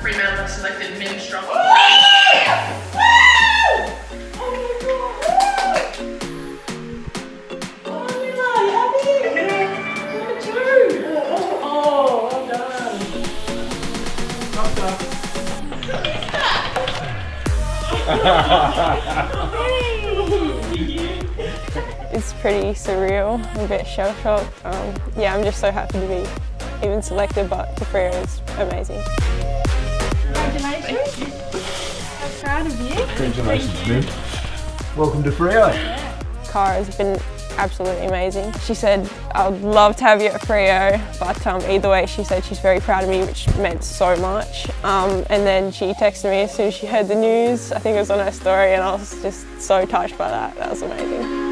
free selected it's pretty surreal, a bit shell shocked. Um, yeah, I'm just so happy to be even selected, but the career is amazing. Congratulations. I'm proud of you. Congratulations, Lynn. Welcome to Freo. Cara has been absolutely amazing. She said, I'd love to have you at Freo, but um, either way, she said she's very proud of me, which meant so much. Um, and then she texted me as soon as she heard the news. I think it was on her story, and I was just so touched by that. That was amazing.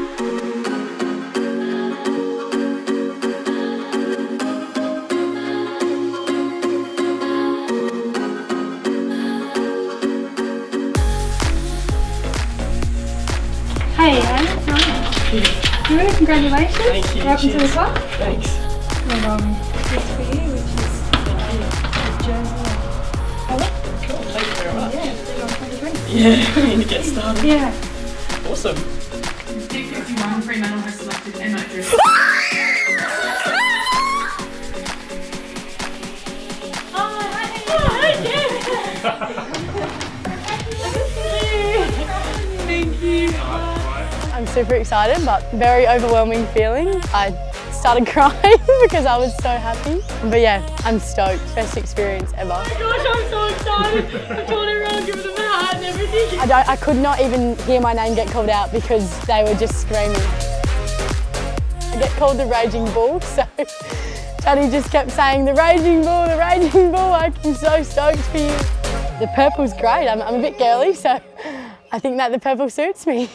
Hey, Anne. Hi. Good, congratulations. Thank you. Welcome to the Cheers. club. Thanks. And um, this for you, which is a jersey. Cool. Thank you very much. Yeah, big on 2020. Yeah, we need to get started. Yeah. Awesome. Pick 51 Fremantle has selected Emma Driscoll. I'm super excited, but very overwhelming feeling. I started crying because I was so happy. But yeah, I'm stoked. Best experience ever. Oh my Gosh, I'm so excited. I told everyone, give them a and everything. I, don't, I could not even hear my name get called out because they were just screaming. I get called the Raging Bull, so Chaddy just kept saying, the Raging Bull, the Raging Bull. I'm so stoked for you. The purple's great. I'm, I'm a bit girly, so I think that the purple suits me.